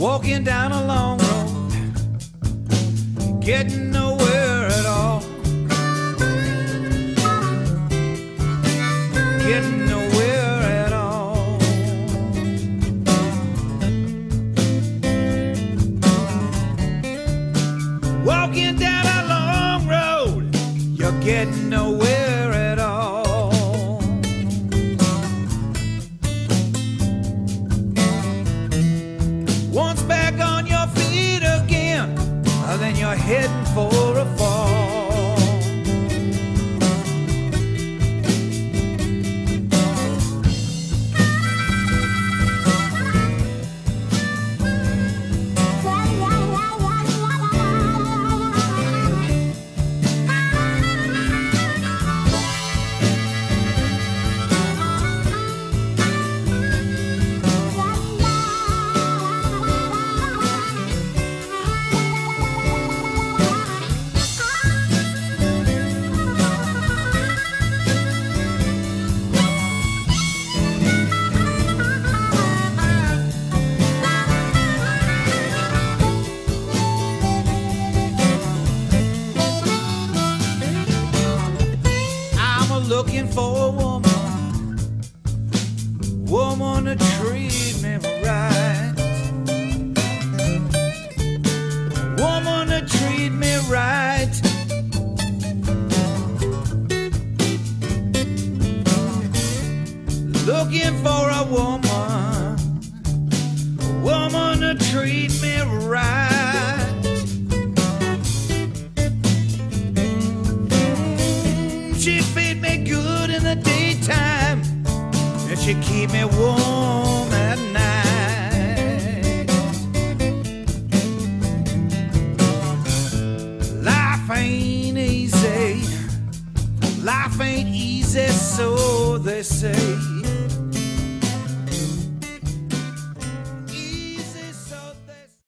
Walking down a long road, getting nowhere at all. Getting nowhere at all. Walking down a long road, you're getting nowhere Once back on your feet again, then you're heading for looking for a woman, woman to treat me right, woman to treat me right. Looking for a woman, woman to treat me right. Daytime, and she keep me warm at night. Life ain't easy, life ain't easy, so they say.